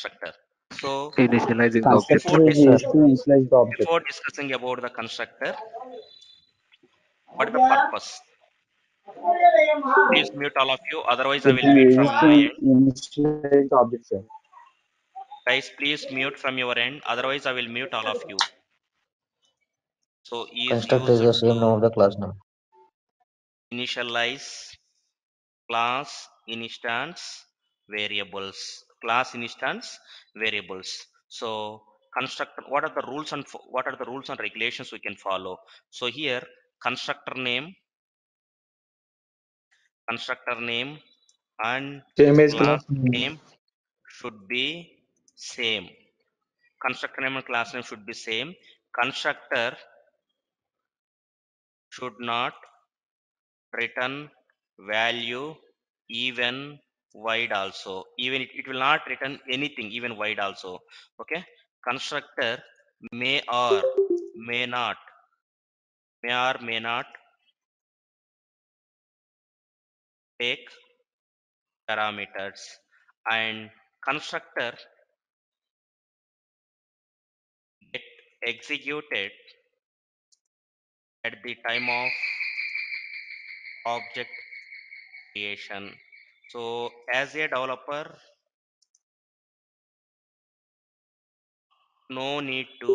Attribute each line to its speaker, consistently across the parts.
Speaker 1: constructor. So
Speaker 2: Initializing the object.
Speaker 3: Constructor is used to initialize the object.
Speaker 1: before discussing about the constructor, what is the purpose? Please mute all of you, otherwise I will mute from my end.
Speaker 3: object, sir.
Speaker 1: Guys, please mute from your end, otherwise I will mute all of you. So is
Speaker 4: Constructor is the same name of the class name.
Speaker 1: initialize class instance variables class instance variables. So constructor what are the rules and what are the rules and regulations we can follow? So here constructor name constructor name and
Speaker 3: Same as
Speaker 1: class
Speaker 3: name
Speaker 1: should be same. Constructor name and class name should be same. Constructor should not return value even void also. Even it, it will not return anything even void also. Okay? Constructor may or may not. May or may not take parameters. And constructor get executed at the time of object creation so as a developer no need to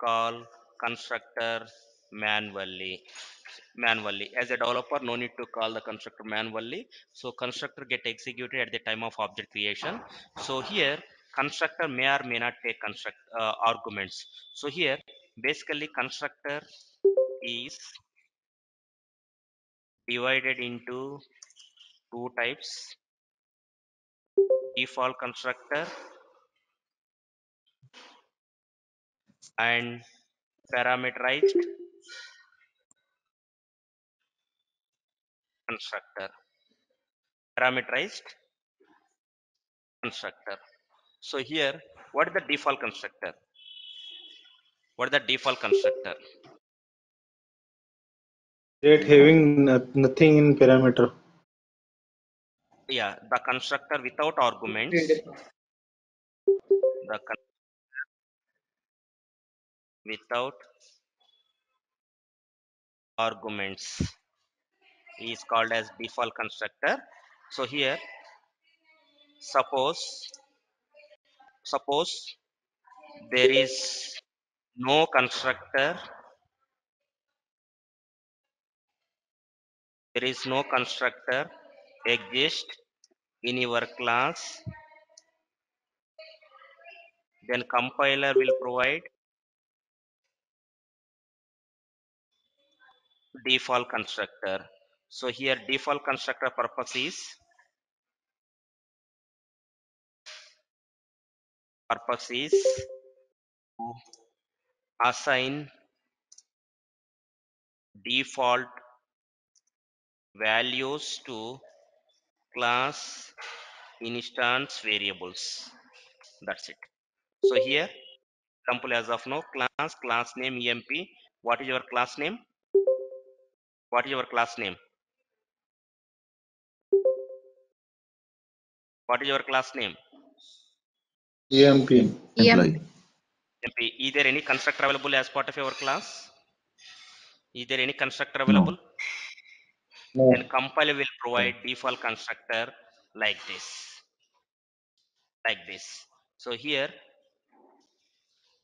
Speaker 1: call constructor manually. Manually. As a developer no need to call the constructor manually. So constructor get executed at the time of object creation. So here constructor may or may not take construct uh, arguments. So here basically constructor is divided into two types. Default constructor and parameterized constructor. Parameterized constructor. So here what is the default constructor? What is the default constructor?
Speaker 5: That having nothing in parameter.
Speaker 1: Yeah the constructor without arguments. The without arguments. Is called as default constructor. So here suppose suppose there is no constructor there is no constructor exist in your class then compiler will provide default constructor. So here default constructor purpose is purpose is to assign default values to class instance variables. That's it. So here example as of now class class name emp what is your class name? What is your class name? What is your class name?
Speaker 5: EMP employee.
Speaker 1: emp is there any constructor available as part of your class? Is there any constructor available?
Speaker 3: No.
Speaker 1: Then compiler will provide default constructor like this like this. So here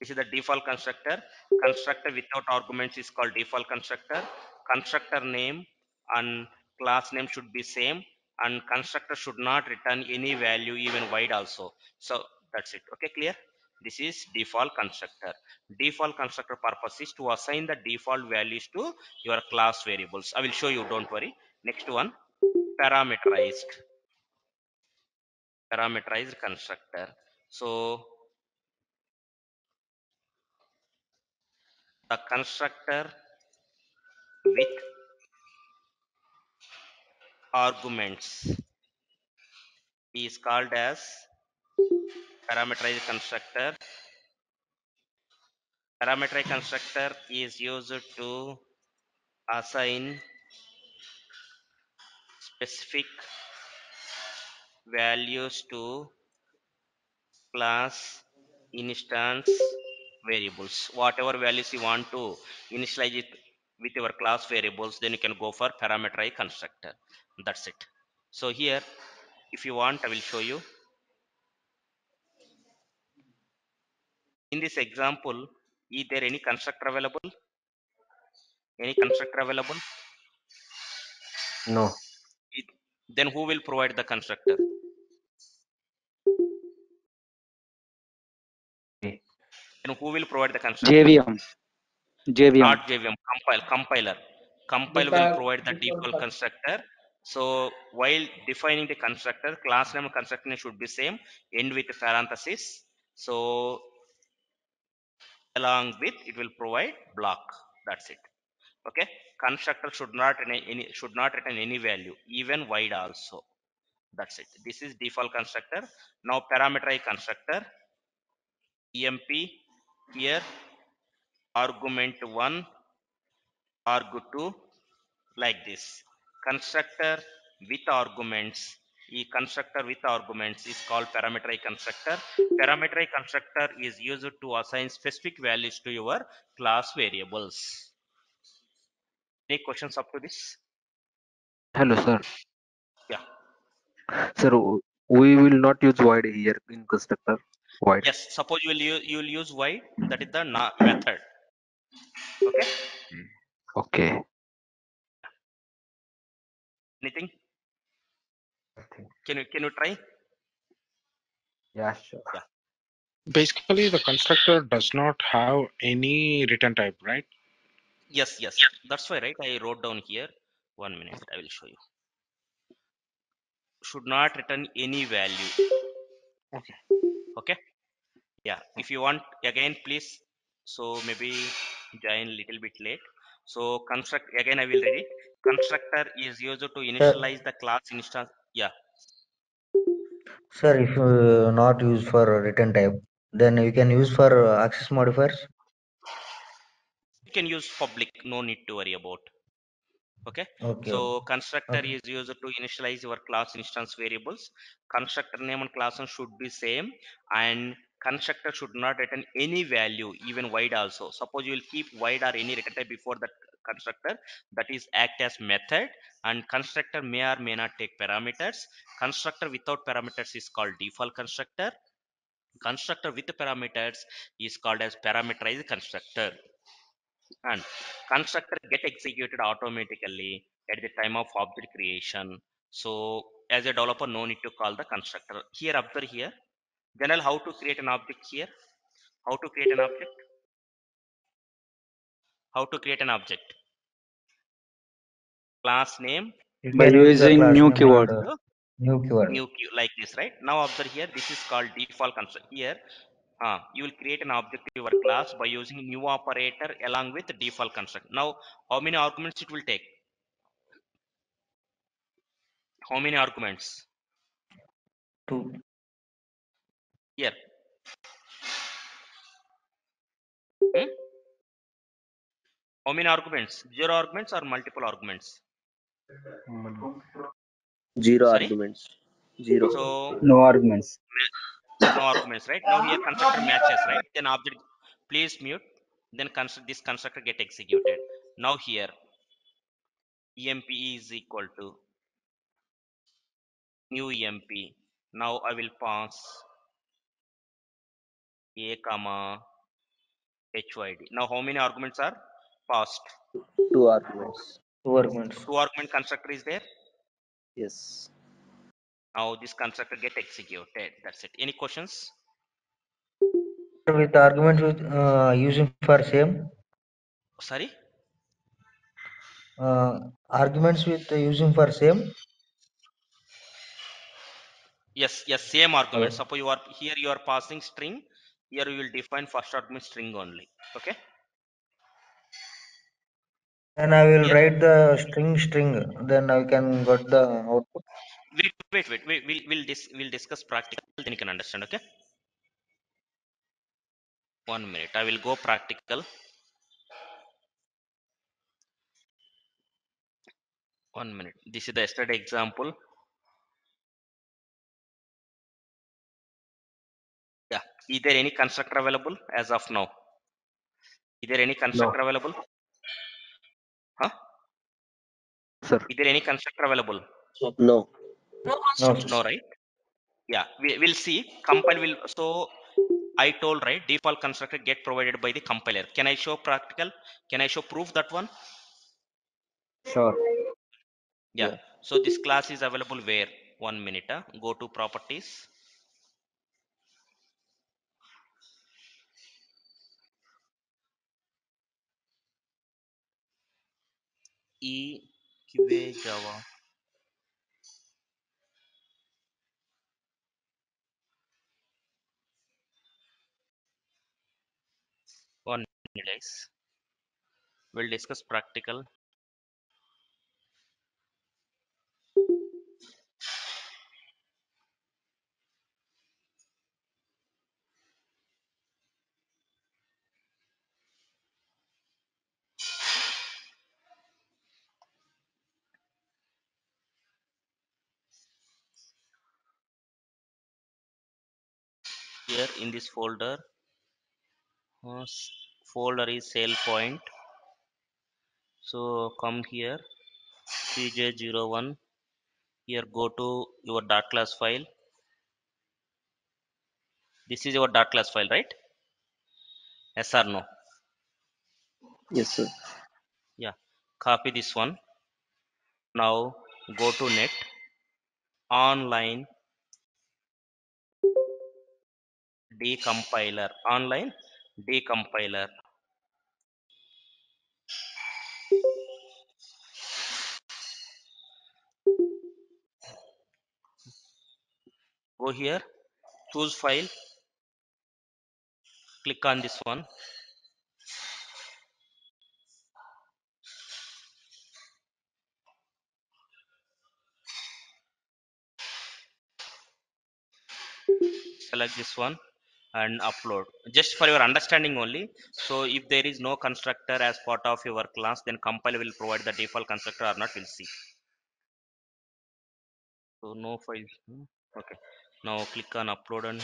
Speaker 1: this is the default constructor. Constructor without arguments is called default constructor. Constructor name and class name should be same and constructor should not return any value even void also. So that's it. Okay clear this is default constructor. Default constructor purpose is to assign the default values to your class variables. I will show you don't worry. Next one parameterized. Parameterized constructor. So the constructor with arguments is called as parameterized constructor. Parameterized constructor is used to assign specific values to class instance variables. Whatever values you want to initialize it with your class variables then you can go for parameterized constructor. That's it. So here if you want i will show you in this example is there any constructor available any constructor available
Speaker 3: No.
Speaker 1: It- then who will provide the constructor then who will provide the constructor
Speaker 2: JVM. JVM.
Speaker 1: not JVM, compile, compiler. Compile will provide the default constructor. So while defining the constructor, class name constructor name should be same, end with parenthesis. So along with it will provide block. That's it. Okay. Constructor should not any should not return any value, even void also. That's it. This is default constructor. Now parameterized constructor. EMP here argument one arg2 like this constructor with arguments the constructor with arguments is called parameterized constructor parameterized constructor is used to assign specific values to your class variables any questions up to this
Speaker 2: Hello, sir.
Speaker 1: yeah
Speaker 2: Sir, we will not use void here in constructor. Void.
Speaker 1: yes suppose you will use, you will use void that is the method okay
Speaker 2: Okay.
Speaker 1: anything can you can you try?
Speaker 3: Yeah, sure.
Speaker 4: Basically, the constructor does not have any return type, right?
Speaker 1: yes yes. That's why right i wrote down here. One minute i will show you. Should not return any value.
Speaker 4: Okay.
Speaker 1: okay? Yeah if you want again please so maybe join a little bit late. So construct again i will read it. Constructor is used to initialize the class instance. Yeah
Speaker 6: Sir, if you not use for return type, then you can use for access modifiers.
Speaker 1: you can use public no need to worry about okay
Speaker 6: Okay.
Speaker 1: so constructor
Speaker 6: Okay.
Speaker 1: is used to initialize your class instance variables constructor name and class name should be same and constructor should not return any value even void also suppose you will keep void or any return type before that constructor. That is act as method and constructor may or may not take parameters. Constructor without parameters is called default constructor. Constructor with parameters is called as parameterized constructor. And constructor get executed automatically at the time of object creation. So as a developer no need to call the constructor. Here observe here. General how to create an object here? How to create an object how to create an object class name
Speaker 2: By
Speaker 6: can use the
Speaker 2: using new keyword.
Speaker 6: uh, new keyword.
Speaker 1: new queue like this right now observe here this is called default construct here uh, you will create an object to your class by using new operator along with default construct now how many arguments it will take how many arguments
Speaker 6: Two.
Speaker 1: here Hmm? How many arguments zero arguments or multiple arguments
Speaker 7: Zero
Speaker 1: Sorry?
Speaker 7: arguments. Zero.
Speaker 1: so
Speaker 3: No arguments.
Speaker 1: no arguments right now here constructor matches right then object please mute then construct this constructor get executed now here emp is equal to new emp now i will pass a comma hyd now how many arguments are passed
Speaker 7: Two arguments.
Speaker 6: Two arguments.
Speaker 1: two argument constructor is there?
Speaker 7: Yes.
Speaker 1: now this constructor get executed. That's it. Any questions?
Speaker 6: With arguments with uh, using for same?
Speaker 1: Sorry?
Speaker 6: Uh, arguments with uh, using for same.
Speaker 1: yes yes same argument.
Speaker 6: Hello.
Speaker 1: suppose you are here you are passing string. Here we will define first argument string only. Okay
Speaker 6: Then I will write the string string. Then I can get the output.
Speaker 1: wait wait wait, wait. We'll we'll, dis- we'll discuss practical then you can understand okay? One minute. I will go practical. One minute. This is the yesterday example. Yeah. is there any constructor available as of now? Is there any constructor available huh
Speaker 2: sir.
Speaker 1: Is there any constructor available?
Speaker 7: No.
Speaker 6: No, sir.
Speaker 1: no right? Yeah we will see. Compile will so i told right default constructor get provided by the compiler. Can i show practical? Can i show proof that one?
Speaker 3: Sure.
Speaker 1: yeah. So this class is available where? One minute huh? go to properties. E qa java minute guys we'll discuss practical in this folder. Uh, folder is sale point? So come here. Cj01 here go to your dot class file. This is your dot class file right? Yes or no?
Speaker 7: Yes, sir.
Speaker 1: yeah. Copy this one. Now go to net. Online decompiler online decompiler. Go here choose file click on this one. Select this one and upload. Just for your understanding only so if there is no constructor as part of your class then compiler will provide the default constructor or not we'll see. So no file okay. Now click on upload and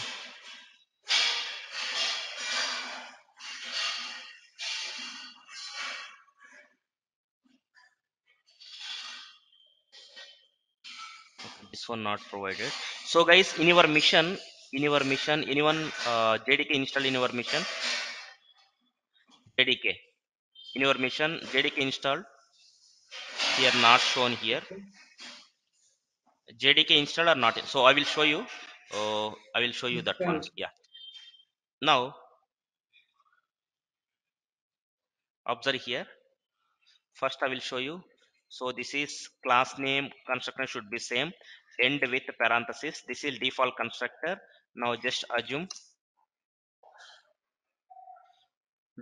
Speaker 1: this one not provided. So guys in your mission in your mission anyone uh, jdk installed in your mission? Jdk in your mission jdk installed? Here not shown here. Jdk installed or not? So i will show you. Uh, i will show you that one. Yeah. Now observe here. First i will show you. So this is class name constructor should be same. End with parenthesis. This is default constructor now just assume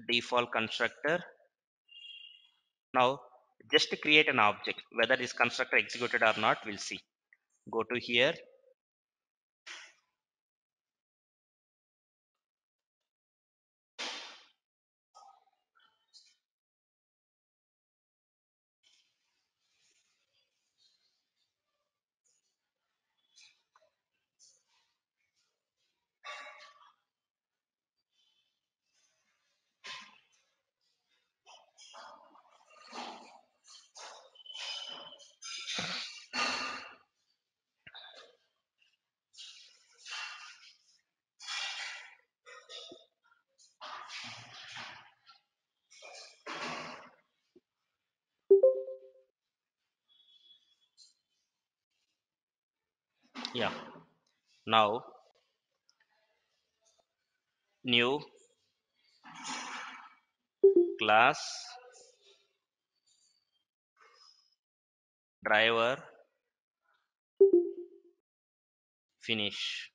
Speaker 1: default constructor. Now just create an object whether this constructor executed or not we'll see. Go to here yeah. Now new class driver finish.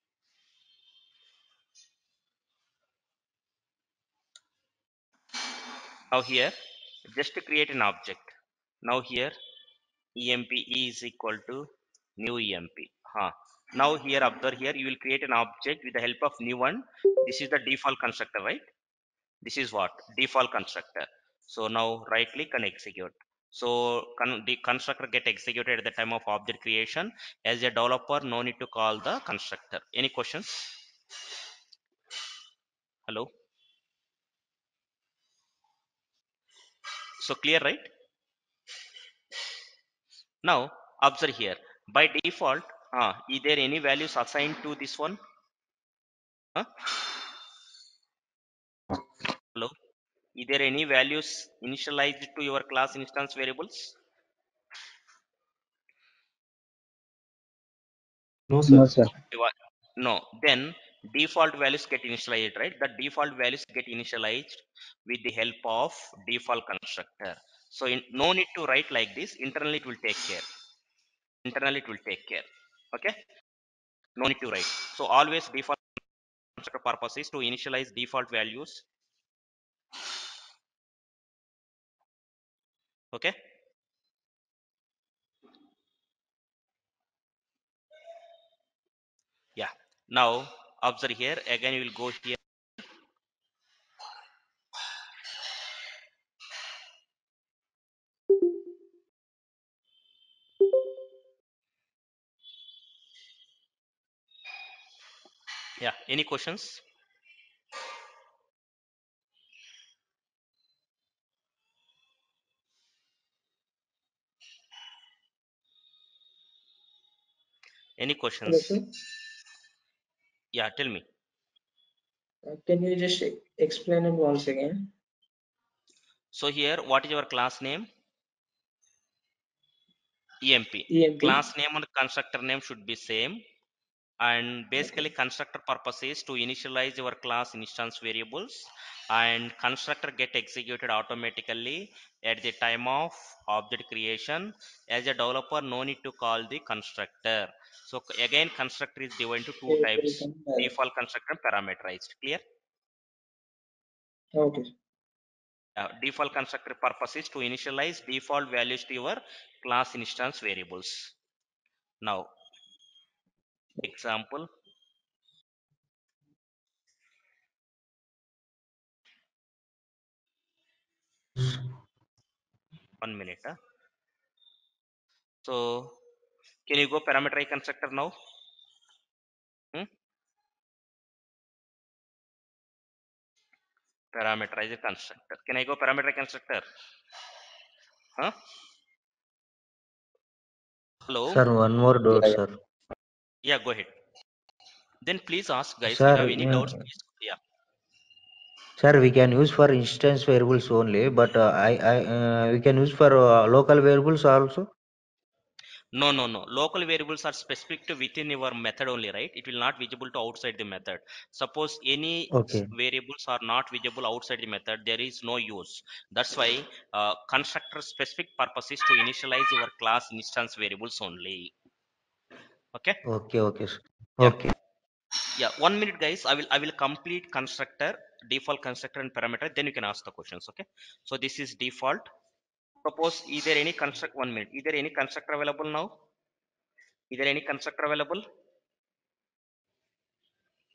Speaker 1: Now here just to create an object. Now here emp e is equal to new emp huh. Now here observe here you will create an object with the help of new one. This is the default constructor right? This is what? Default constructor. So now right click and execute. So the constructor get executed at the time of object creation. As a developer no need to call the constructor. Any questions? Hello? So clear right? Now observe here. By default uh, is there any values assigned to this one? Huh? hello? Is there any values initialized to your class instance variables?
Speaker 3: No, sir,
Speaker 7: No,
Speaker 3: sir.
Speaker 7: sir.
Speaker 1: No. Then default values get initialized right? The default values get initialized with the help of default constructor. So in, no need to write like this. Internally it will take care. Internally it will take care okay? No need to write. So always default constructor purpose is to initialize default values. Okay? Yeah. Now observe here. Again you will go here any questions? Any questions? Yeah tell me.
Speaker 8: Uh, Can you just explain it once again?
Speaker 1: so here what is your class name? Emp
Speaker 8: EMP.
Speaker 1: class name and constructor name should be same and basically constructor purpose is to initialize your class instance variables and constructor get executed automatically at the time of object creation. As a developer no need to call the constructor. So again constructor is divided into two types default constructor and parameterized. Clear?
Speaker 8: Okay.
Speaker 1: uh, default constructor purpose is to initialize default values to your class instance variables. Now example one minute huh? so can you go parameterize constructor now hmm? parameterize constructor can i go parameterize constructor huh hello
Speaker 6: Sir, one more doubt,
Speaker 7: Yeah, yeah.
Speaker 6: sir.
Speaker 1: Yeah go ahead. Then please ask guys if
Speaker 6: Sir,
Speaker 1: you have any
Speaker 6: uh,
Speaker 1: doubts please yeah.
Speaker 6: sir, we can use for instance variables only, but uh, I, I, uh, we can use for uh, local variables also.
Speaker 1: no no no. Local variables are specific to within your method only right? It will not visible to outside the method. Suppose any
Speaker 6: Okay.
Speaker 1: variables are not visible outside the method there is no use. That's why uh, constructor specific purpose is to initialize your class instance variables only okay?
Speaker 6: Okay, okay.
Speaker 1: Yeah.
Speaker 6: Okay.
Speaker 1: yeah one minute guys. I will i will complete constructor default constructor and parameter. Then you can ask the questions okay? So this is default. Suppose is there any construct one minute. Is there any constructor available now? Is there any constructor available?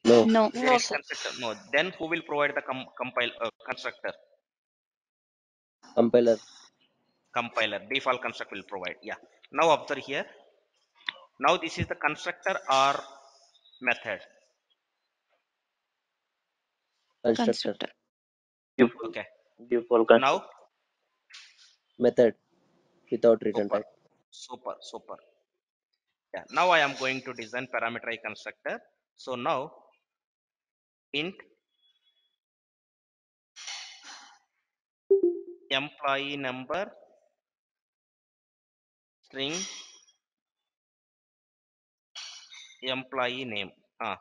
Speaker 7: No.
Speaker 9: No. No,
Speaker 1: constructor? No. Then who will provide the com- compile uh, constructor?
Speaker 7: Compiler.
Speaker 1: compiler. Default constructor will provide. Yeah. Now observe here now this is the constructor or method
Speaker 7: Constructor.
Speaker 9: Constructor.
Speaker 1: okay
Speaker 10: default
Speaker 1: now
Speaker 7: Method. Without return
Speaker 1: super
Speaker 7: type.
Speaker 1: super super yeah now i am going to design parameterize constructor so now int employee number string employee name. Ah.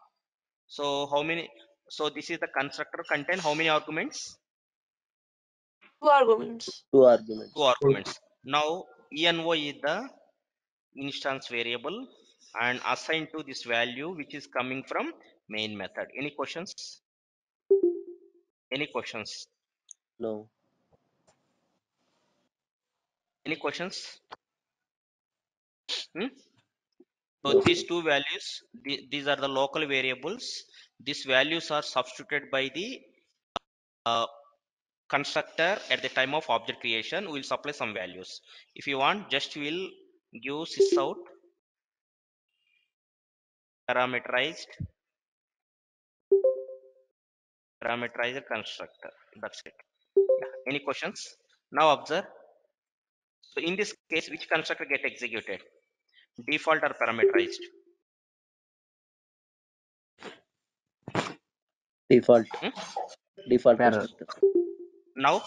Speaker 1: So how many so this is the constructor contain how many arguments?
Speaker 9: Two arguments.
Speaker 7: Two arguments.
Speaker 1: two arguments. Now envo is the instance variable and assigned to this value which is coming from main method. Any questions? Any questions?
Speaker 7: No.
Speaker 1: any questions? Hmm? So these two values the- these are the local variables these values are substituted by the uh, constructor at the time of object creation we will supply some values if you want just will give sysout parameterized parameterized constructor. That's it. Yeah. Any questions? Now observe. So in this case, which constructor get executed? Default or parameterized?
Speaker 7: Default.
Speaker 1: Hmm?
Speaker 7: Default
Speaker 2: Para-
Speaker 7: constructor.
Speaker 1: Now,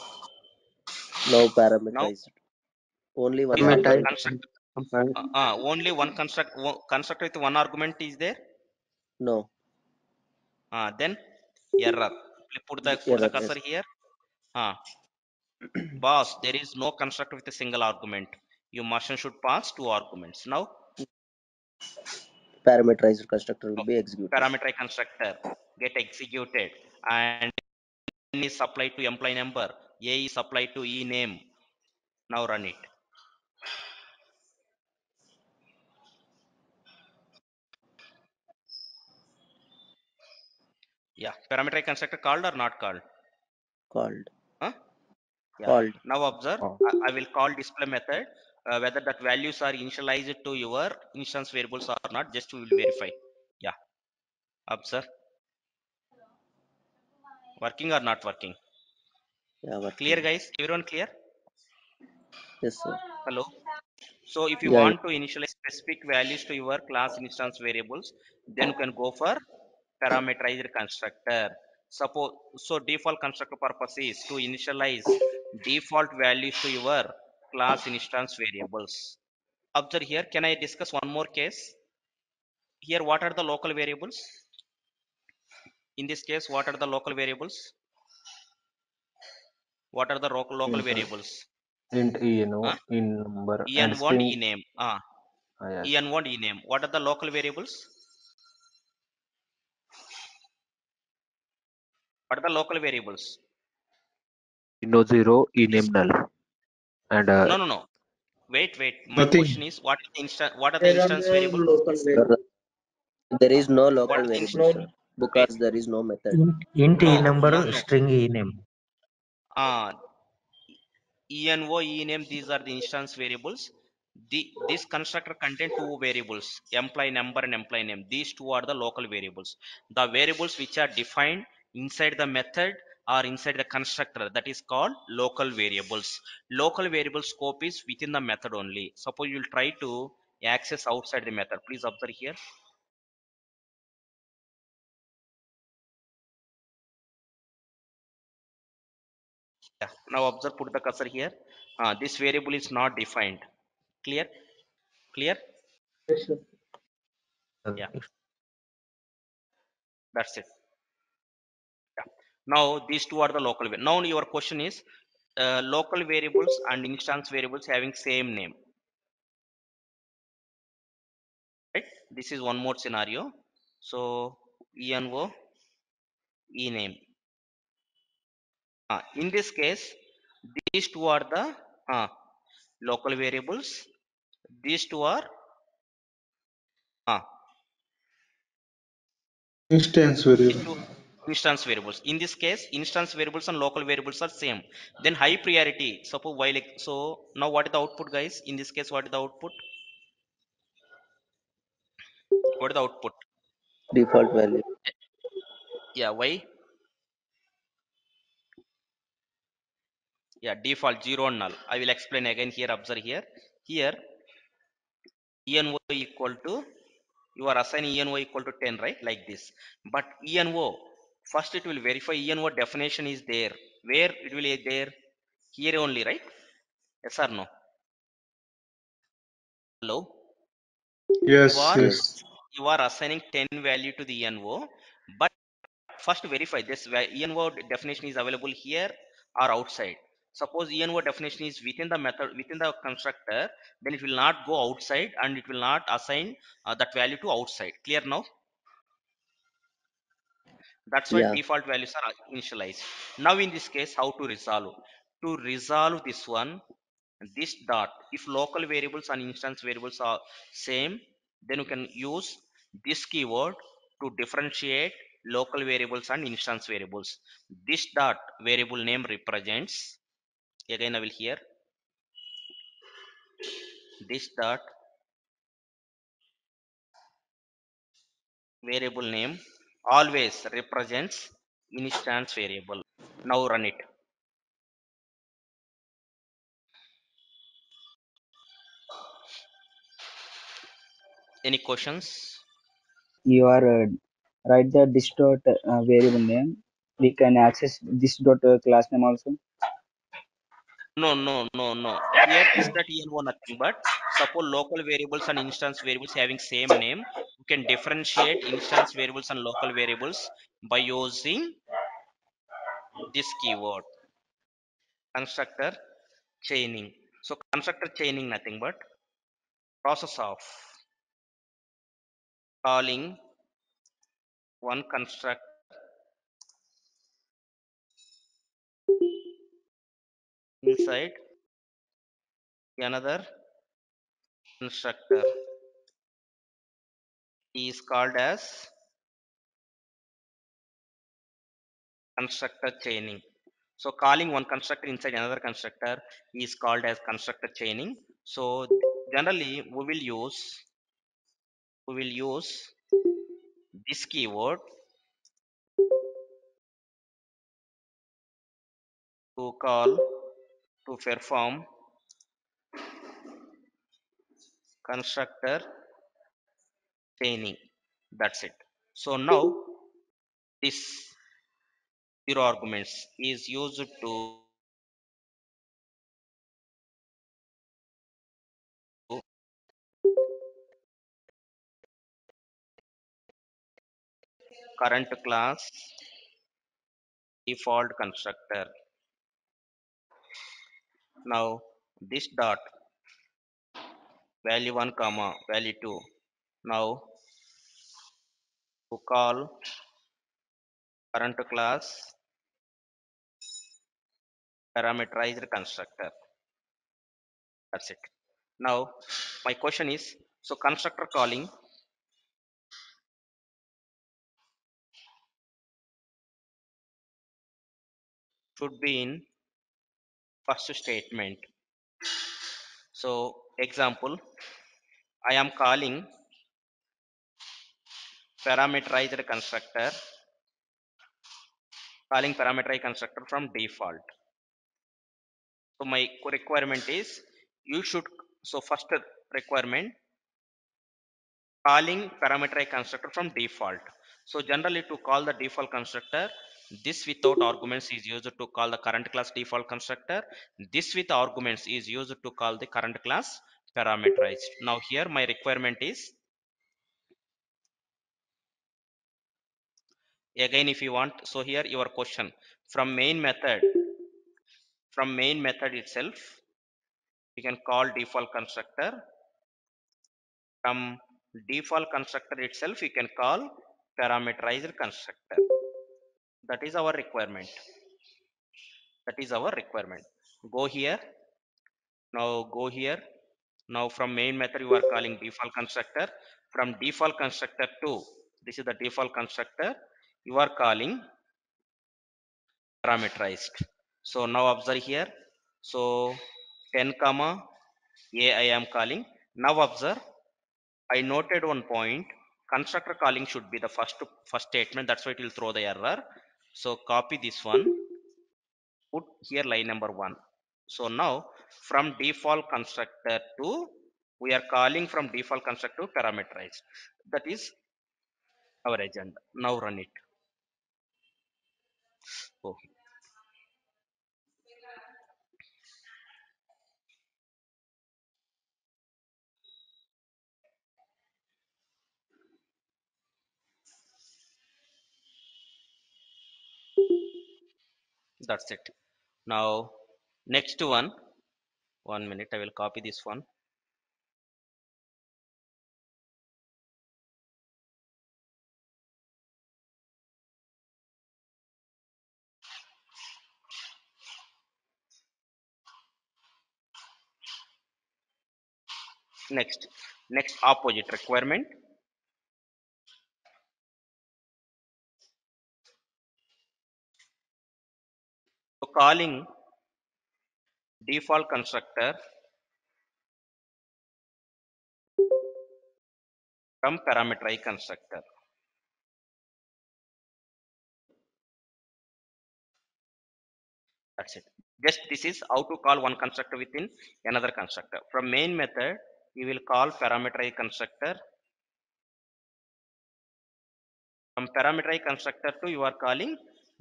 Speaker 7: No parameterized. Only one
Speaker 2: Parameterized.
Speaker 7: argument.
Speaker 1: construct, uh, uh, only one construct one constructor with one argument is there.
Speaker 7: No.
Speaker 1: Uh, then error. Put the put the cursor
Speaker 7: yes.
Speaker 1: here. Uh, boss, there is no construct with a single argument. Your machine should pass two arguments. Now,
Speaker 7: Parameterized constructor will be executed.
Speaker 1: parameter constructor get executed and N is supplied to employee number. A is applied to E name. Now run it. Yeah, parameter constructor called or not called?
Speaker 7: Called.
Speaker 1: Huh? Yeah.
Speaker 7: Called.
Speaker 1: Now observe,
Speaker 2: Oh.
Speaker 1: I, I will call display method uh, whether that values are initialized to your instance variables or not. Just we will verify. Yeah. Observe. Working or not working?
Speaker 7: Yeah. Working.
Speaker 1: Clear, guys? Everyone clear?
Speaker 7: Yes, sir.
Speaker 1: Hello. So if you
Speaker 7: Yeah,
Speaker 1: want to initialize specific values to your class instance variables, then you can go for parameterized constructor. Suppose so default constructor purpose is to initialize default values to your class instance variables. Observe here, can I discuss one more case? Here, what are the local variables? In this case, what are the local variables? What are the local
Speaker 2: uh,
Speaker 1: variables?
Speaker 2: int ENO,
Speaker 1: Huh?
Speaker 2: in number, and
Speaker 1: En1,
Speaker 2: string.
Speaker 1: ename. Ah,
Speaker 2: Ah, yes.
Speaker 1: En1, ename. What are the local variables? What are the local variables?
Speaker 2: Ino zero, ename null, and uh,
Speaker 1: No, no, no. Wait, wait. My
Speaker 5: Nothing.
Speaker 1: question is, what is the instance? What are the
Speaker 8: There are
Speaker 1: instance
Speaker 8: no
Speaker 1: variables?
Speaker 8: local variables.
Speaker 7: There is no local
Speaker 1: What is
Speaker 7: variable,
Speaker 8: No.
Speaker 7: because there is no method.
Speaker 6: int, int
Speaker 1: No,
Speaker 6: e number
Speaker 1: no, no.
Speaker 6: string e name
Speaker 1: Ah, envo, ename. These are the instance variables. The this constructor contain two variables: employee number and employee name. These two are the local variables. The variables which are defined inside the method or inside the constructor that is called local variables. Local variable scope is within the method only. Suppose you will try to access outside the method. Please observe here. Yeah. Now observe, put the cursor here. Uh, this variable is not defined. Clear? Clear?
Speaker 8: Yes, sir.
Speaker 1: Yeah. That's it. Now these two are the local. Now your question is uh, local variables and instance variables having same name. Right? This is one more scenario. So envo ename. Uh, in this case, these two are the uh, local variables. These two are uh,
Speaker 5: Instance
Speaker 1: these
Speaker 5: variable.
Speaker 1: two instance variables. In this case, instance variables and local variables are same. Then high priority. Suppose while so now what is the output, guys? In this case, what is the output? What is the output?
Speaker 7: Default value.
Speaker 1: Yeah, why? Yeah, default zero and null. I will explain again here. Observe here. Here, envo equal to you are assigning envo equal to 10, right? Like this. But envo first it will verify envo definition is there. Where it will be there? Here only, right? Yes or no? Hello.
Speaker 5: Yes,
Speaker 1: you are
Speaker 5: yes.
Speaker 1: you are assigning 10 value to the envo but first verify this envo definition is available here or outside suppose envo definition is within the method within the constructor then it will not go outside and it will not assign uh, that value to outside clear now that's why
Speaker 7: Yeah.
Speaker 1: default values are initialized. Now in this case how to resolve? To resolve this one this dot if local variables and instance variables are same then you can use this keyword to differentiate local variables and instance variables. This dot variable name represents again i will here this dot variable name always represents instance variable. Now run it. Any questions?
Speaker 3: You are uh, write the this dot uh, variable name. We can access this dot uh, class name also.
Speaker 1: No, no, no, no. Here this that ELO nothing but suppose local variables and instance variables having same name. Can differentiate instance variables and local variables by using this keyword constructor chaining. So constructor chaining nothing but process of calling one construct inside another constructor is called as constructor chaining. So calling one constructor inside another constructor is called as constructor chaining. So generally we will use we will use this keyword to call to perform constructor That's it. So now this zero arguments is used to current class default constructor. Now this dot value 1 comma value 2 now call current class parameterized constructor. That's it. Now my question is so constructor calling should be in first statement. So example i am calling parameterized constructor. Calling parameterized constructor from default. So my requirement is you should so first requirement calling parameterized constructor from default. So generally to call the default constructor this without arguments is used to call the current class default constructor. This with arguments is used to call the current class parameterized. Now here my requirement is again if you want so here your question. From main method from main method itself you can call default constructor. From default constructor itself you can call parameterized constructor. That is our requirement. That is our requirement. Go here. Now go here. Now from main method you are calling default constructor. From default constructor to this is the default constructor you are calling parameterized. So now observe here. So 10 comma a i am calling. Now observe i noted one point. Constructor calling should be the first first statement. That's why it will throw the error. So copy this one. Put here line number one. So now from default constructor to we are calling from default constructor to parameterized. That is our agenda. Now run it oh that's it. Now next one. One minute i will copy this one next. Next opposite requirement. So calling default constructor from parameterized constructor. That's it. just this is how to call one constructor within another constructor. From main method we will call parameterized constructor. From parameterized constructor to you are calling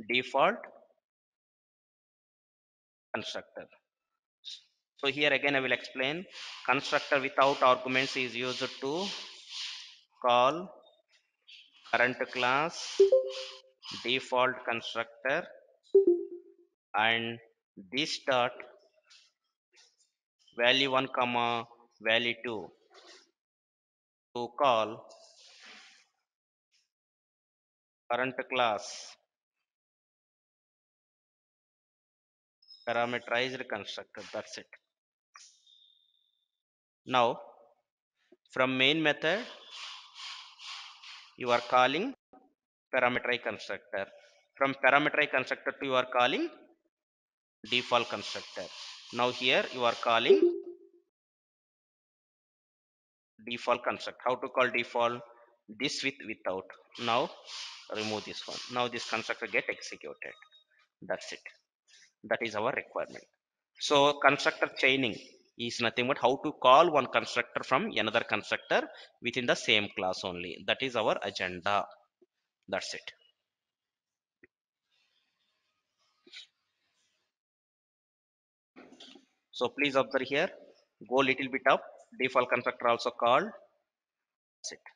Speaker 1: default constructor. So here again i will explain. Constructor without arguments is used to call current class default constructor and this dot value 1 comma value 2 to call current class parameterized constructor that's it. Now from main method you are calling parameterized constructor. From parameterized constructor to you are calling default constructor. Now here you are calling default construct. How to call default? This with without. Now remove this one. Now this constructor get executed. That's it. That is our requirement. So constructor chaining is nothing but how to call one constructor from another constructor within the same class only. That is our agenda. That's it. So please observe here. Go little bit up default constructor also called that's it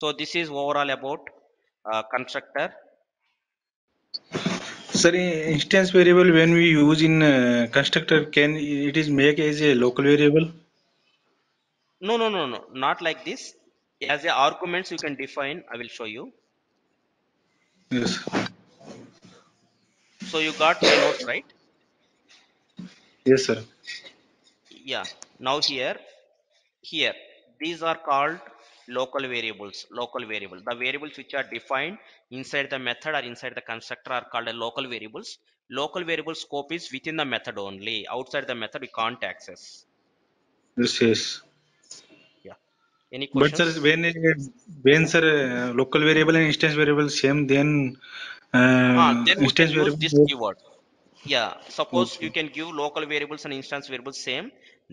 Speaker 1: so this is overall about uh, constructor.
Speaker 5: Sir, instance variable when we use in uh, constructor, can it is make as a local variable?
Speaker 1: no no no no not like this. As a arguments you can define. I will show you.
Speaker 5: Yes.
Speaker 1: So you got my notes right?
Speaker 5: Yes, sir.
Speaker 1: yeah. Now here here. These are called local variables local variable. The variables which are defined inside the method or inside the constructor are called a local variables. Local variable scope is within the method only. Outside the method we can't access.
Speaker 5: Yes, yes.
Speaker 1: yeah. Any
Speaker 5: But sir,
Speaker 1: questions?
Speaker 5: when when sir uh, local variable and instance variable same, then uh,
Speaker 1: then we can
Speaker 5: instance
Speaker 1: use this keyword yeah suppose you can give local variables and instance variables same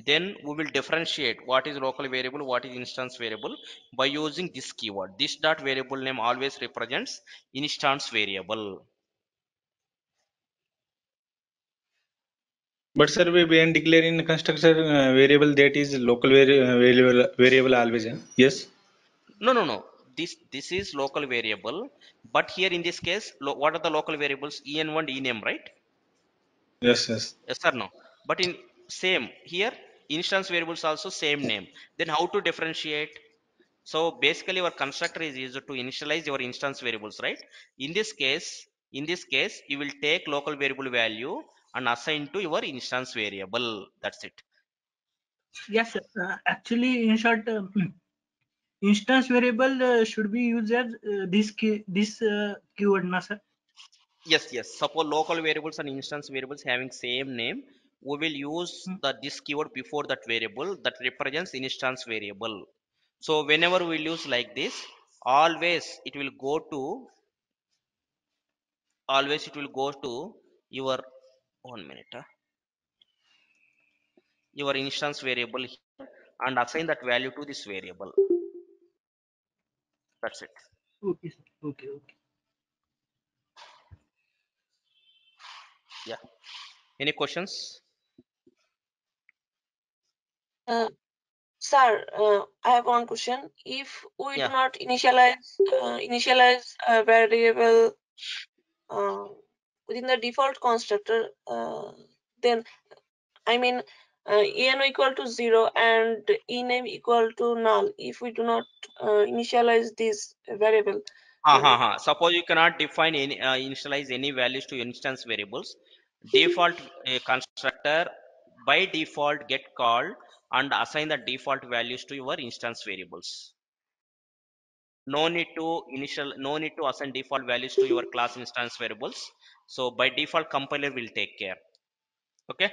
Speaker 1: then we will differentiate what is local variable what is instance variable by using this keyword this dot variable name always represents instance variable
Speaker 5: But sir, we when declare in constructor uh, variable that is local vari uh, variable variable always. eh? Yes.
Speaker 1: no no no this this is local variable but here in this case lo- what are the local variables? En1 ename right?
Speaker 5: Yes, yes.
Speaker 1: yes or no. But in same here instance variables also same name. Then how to differentiate? So basically our constructor is used to initialize your instance variables right? In this case in this case you will take local variable value and assign to your instance variable. That's it.
Speaker 10: Yes, sir. Uh, actually, in short, uh, instance variable uh, should be used as uh, this key, this uh, keyword, na sir.
Speaker 1: yes yes suppose local variables and instance variables having same name we will use
Speaker 10: Hmm.
Speaker 1: the this keyword before that variable that represents instance variable so whenever we use like this always it will go to always it will go to your one minute huh? your instance variable here and assign that value to this variable that's it
Speaker 10: Okay, sir. Okay, okay.
Speaker 1: yeah any questions
Speaker 9: Uh, sir, uh, I have one question. If we
Speaker 1: Yeah.
Speaker 9: do not initialize uh, initialize a variable uh, within the default constructor, uh, then I mean uh, en equal to zero and ename equal to null. If we do not uh, initialize this variable,
Speaker 1: ha, ha. suppose you cannot define any uh, initialize any values to instance variables. Default uh, constructor by default get called and assign the default values to your instance variables. No need to initial no need to assign default values to your class instance variables. So by default compiler will take care. Okay